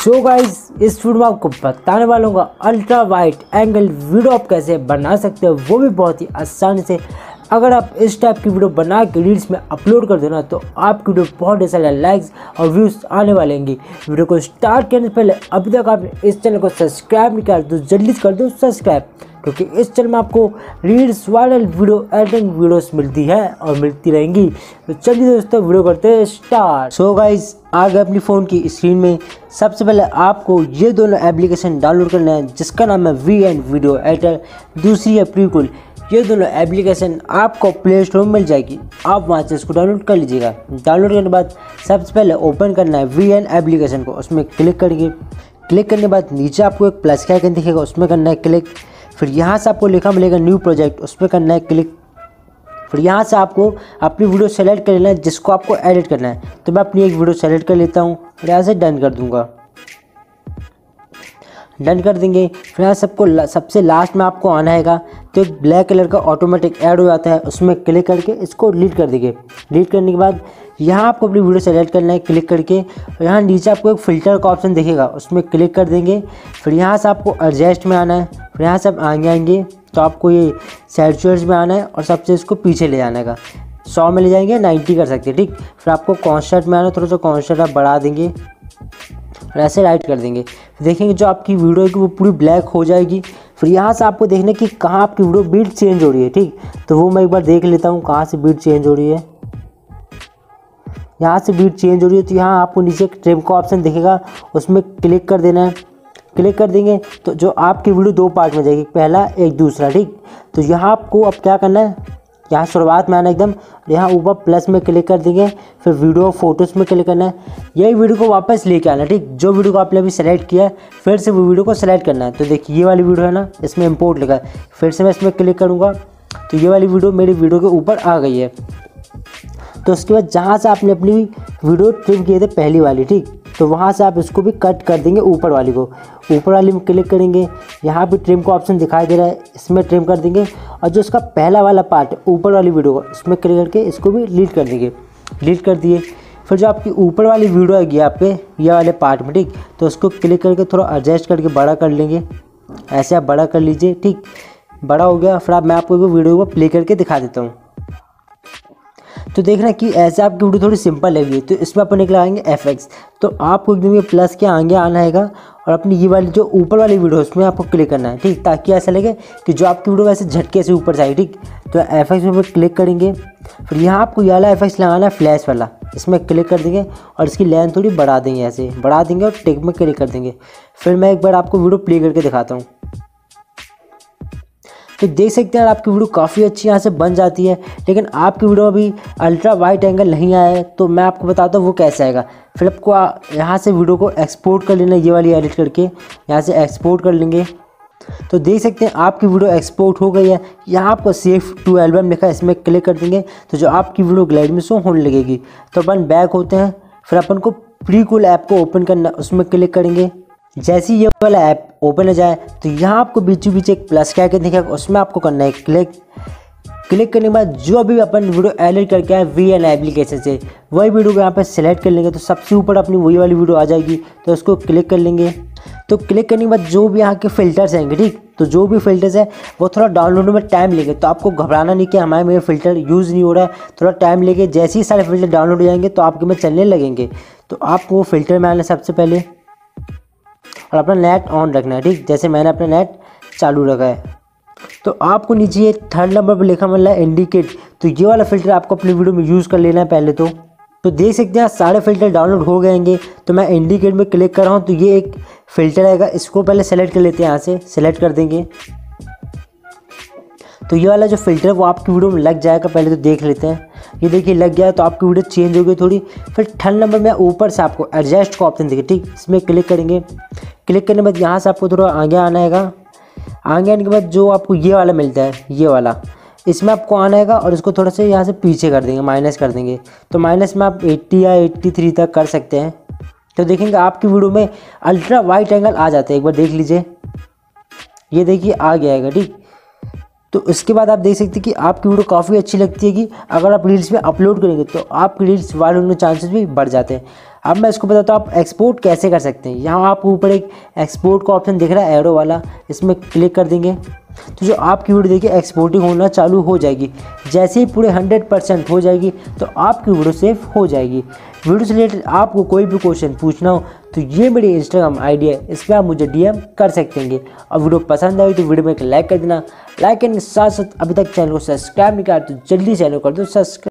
So guys इस video में आपको बताने वाला हूँ अल्ट्रा वाइट एंगल वीडियो आप कैसे बना सकते हो, वो भी बहुत ही आसानी से अगर आप इस टाइप की वीडियो बना के रील्स में अपलोड कर देना तो आपकी वीडियो बहुत सारे लाइक्स और व्यूज़ आने वाले हैं वीडियो को स्टार्ट करने से पहले अभी तक आपने इस चैनल को सब्सक्राइब नहीं किया तो जल्दी कर दो सब्सक्राइब क्योंकि इस चैनल में आपको reels viral video editing videos मिलती है और मिलती रहेंगी। तो चलिए दोस्तों वीडियो करते हैं स्टार्ट सो गाइस आ गए अपनी फ़ोन की स्क्रीन में। सबसे पहले आपको ये दोनों एप्लीकेशन डाउनलोड करना है, जिसका नाम है वी एंड वीडियो एडिटर दूसरी है प्रीकुल ये दोनों एप्लीकेशन आपको प्ले स्टोर में मिल जाएगी। आप वहाँ से इसको डाउनलोड कर लीजिएगा। डाउनलोड करने के बाद सबसे पहले ओपन करना है वी एन एप्लीकेशन को। उसमें क्लिक करेंगे। क्लिक करने के बाद नीचे आपको एक प्लस का आइकन दिखेगा। उसमें करना है क्लिक फिर यहाँ से आपको लिखा मिलेगा न्यू प्रोजेक्ट उस पर करना है क्लिक फिर यहाँ से आपको अपनी वीडियो सेलेक्ट कर लेना है, जिसको आपको एडिट करना है। तो मैं अपनी एक वीडियो सेलेक्ट कर लेता हूँ। फिर यहाँ से डन कर दूँगा। डन कर देंगे। फिर यहाँ सबको सबसे लास्ट में आपको आना है तो एक ब्लैक कलर का ऑटोमेटिक ऐड हो जाता है, उसमें क्लिक करके इसको डिलीट कर देंगे डिलीट करने के बाद यहाँ आपको अपनी वीडियो सेलेक्ट करना है क्लिक करके। यहाँ नीचे आपको एक फ़िल्टर का ऑप्शन दिखेगा, उसमें क्लिक कर देंगे। फिर यहाँ से आपको एडजस्ट में आना है, फिर यहाँ से आप आगे आएँगे तो आपको ये सेचुएट्स में आना है और सबसे इसको पीछे ले जाने का। सौ में ले जाएँगे नाइन्टी कर सकते हैं, ठीक? फिर आपको कॉन्सर्ट में आना थोड़ा सा कॉन्सर्ट आप बढ़ा देंगे। और ऐसे राइट कर देंगे। देखेंगे जो आपकी वीडियो है वो पूरी ब्लैक हो जाएगी। फिर यहाँ से आपको देखना कि कहाँ आपकी वीडियो बीट चेंज हो रही है, ठीक? तो वो मैं एक बार देख लेता हूँ कहाँ से बीट चेंज हो रही है। यहाँ से बीट चेंज हो रही है तो यहाँ आपको नीचे एक ट्रिम का ऑप्शन दिखेगा। उसमें क्लिक कर देना है। क्लिक कर देंगे तो जो आपकी वीडियो दो पार्ट में जाएगी, पहला एक दूसरा, ठीक? तो यहाँ आपको अब क्या करना है? यहाँ शुरुआत में आना एकदम यहाँ ऊपर प्लस में क्लिक कर देंगे, फिर वीडियो फ़ोटोज़ में क्लिक करना है। यही वीडियो को वापस लेके आना, ठीक? जो वीडियो को आपने अभी सेलेक्ट किया है, फिर से वो वीडियो को सेलेक्ट करना है। तो देखिए, ये वाली वीडियो है ना, इसमें इम्पोर्ट लिखा है। फिर से मैं इसमें क्लिक करूँगा तो ये वाली वीडियो मेरी वीडियो के ऊपर आ गई है। तो उसके बाद जहाँ से आपने अपनी वीडियो ट्रिम किए थे पहली वाली, ठीक? तो वहाँ से आप इसको भी कट कर देंगे ऊपर वाली को। ऊपर वाली में क्लिक करेंगे। यहाँ भी ट्रिम का ऑप्शन दिखाई दे रहा है। इसमें ट्रिम कर देंगे। और जो इसका पहला वाला पार्ट है, ऊपर वाली वीडियो का, इसमें क्लिक करके इसको भी डिलीट कर देंगे। डिलीट कर दिए। फिर जो आपकी ऊपर वाली वीडियो आएगी आपके ये वाले पार्ट में, ठीक? तो उसको क्लिक करके थोड़ा एडजस्ट करके बड़ा कर लेंगे। ऐसे आप बड़ा कर लीजिए, ठीक? बड़ा हो गया। फिर आप, मैं आपको वीडियो को प्ले करके दिखा देता हूँ। तो देखना कि ऐसे आपकी वीडियो थोड़ी सिंपल लगी तो इसमें अपन निकल आएँगे एफ़ एक्स तो आपको एकदम ये प्लस के आगे आना है और अपनी ये वाली जो ऊपर वाली वीडियो है, उसमें आपको क्लिक करना है, ठीक? ताकि ऐसा लगे कि जो आपकी वीडियो वैसे झटके से ऊपर जाए ठीक? तो एफ़ एक्स में क्लिक करेंगे। फिर यहाँ आपको ये वाला एफ़ एक्स लगाना है फ्लैश वाला। इसमें क्लिक कर देंगे और इसकी लेंथ थोड़ी बढ़ा देंगे ऐसे। बढ़ा देंगे और टेक में क्लिक कर देंगे। फिर मैं एक बार आपको वीडियो प्ले करके दिखाता हूँ। तो देख सकते हैं आपकी वीडियो काफ़ी अच्छी यहाँ से बन जाती है, लेकिन आपकी वीडियो अभी अल्ट्रा वाइट एंगल नहीं आया है तो मैं आपको बताता हूँ वो कैसे आएगा। फिर आपको यहाँ से वीडियो को एक्सपोर्ट कर लेना, ये वाली एडिट करके, यहाँ से एक्सपोर्ट कर लेंगे। तो देख सकते हैं आपकी वीडियो एक्सपोर्ट हो गई है, यहाँ आपको सेफ़ टू एल्बम लिखा है, इसमें क्लिक कर देंगे तो जो आपकी वीडियो ग्लाइड में शो होने लगेगी। तो अपन बैक होते हैं, फिर अपन को प्री कूल ऐप को ओपन करना, उसमें क्लिक करेंगे। जैसे ही ये वाला ऐप ओपन हो जाए तो यहाँ आपको बीचों बीच एक प्लस के आइकन दिखेगा, उसमें आपको करना है क्लिक क्लिक करने के बाद जो अभी अपन वीडियो एडिट करके आए वी एन एप्लीकेशन से, वही वीडियो को यहाँ पर सिलेक्ट कर लेंगे तो सबसे ऊपर अपनी वही वाली वीडियो आ जाएगी तो उसको क्लिक कर लेंगे। तो क्लिक करने के बाद जो भी यहाँ के फिल्टर्स आएँगे, ठीक? तो जो भी फिल्टर्स है, वो थोड़ा डाउनलोड में टाइम लेंगे तो आपको घबराना नहीं कि हमारे मेरे फ़िल्टर यूज़ नहीं हो रहा है, थोड़ा टाइम लेके जैसे ही सारे फ़िल्टर डाउनलोड हो जाएँगे तो आपके में चलने लगेंगे। तो आपको वो फ़िल्टर में आना सबसे पहले। और अपना नेट ऑन रखना है, ठीक? जैसे मैंने अपना नेट चालू रखा है। तो आपको नीचे ये थर्ड नंबर पर लिखा मिल रहा है इंडिकेट तो ये वाला फ़िल्टर आपको अपनी वीडियो में यूज़ कर लेना है पहले तो। तो देख सकते हैं, सारे फ़िल्टर डाउनलोड हो गएँगे तो मैं इंडिकेट में क्लिक कर रहा हूँ तो ये एक फ़िल्टर आएगा। इसको पहले सेलेक्ट कर लेते हैं यहाँ से। सेलेक्ट कर देंगे। तो ये वाला जो फ़िल्टर है, वो आपकी वीडियो में लग जाएगा, पहले तो देख लेते हैं। ये देखिए, लग गया तो आपकी वीडियो चेंज हो गई थोड़ी। फिर थर्ड नंबर में ऊपर से आपको एडजस्ट का ऑप्शन देखिए, ठीक? इसमें क्लिक करेंगे। क्लिक करने के बाद यहाँ से आपको थोड़ा आगे आना है आगे आने के बाद जो आपको ये वाला मिलता है, ये वाला, इसमें आपको आना है और इसको थोड़ा सा यहाँ से पीछे कर देंगे माइनस कर देंगे। तो माइनस में आप 80 या 83 तक कर सकते हैं। तो देखेंगे, आपकी वीडियो में अल्ट्रा वाइट एंगल आ जाते हैं। एक बार देख लीजिए। ये देखिए, आ गया है, ठीक? तो इसके बाद आप देख सकते हैं कि आपकी वीडियो काफ़ी अच्छी लगती है कि अगर आप रील्स में अपलोड करेंगे तो आपकी रील्स वायरल होने के चांसेस भी बढ़ जाते हैं। अब मैं इसको बताता हूँ, आप एक्सपोर्ट कैसे कर सकते हैं। यहाँ आपको ऊपर एक एक्सपोर्ट का ऑप्शन दिख रहा है एरो वाला। इसमें क्लिक कर देंगे। तो जो आपकी वीडियो देखिए एक्सपोर्टिंग होना चालू हो जाएगी। जैसे ही पूरे हंड्रेड परसेंट हो जाएगी तो आपकी वीडियो सेफ़ हो जाएगी। वीडियो से रिलेटेड आपको कोई भी क्वेश्चन पूछना हो तो ये मेरी इंस्टाग्राम आईडी है, इस पर आप मुझे डीएम कर सकते हैं। और वीडियो पसंद आई तो वीडियो में एक लाइक कर देना। लाइक के साथ साथ अभी तक चैनल को सब्सक्राइब नहीं कर तो जल्दी चैनल कर दो, सब्सक्राइब।